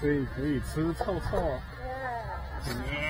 所以可以吃臭臭。耶。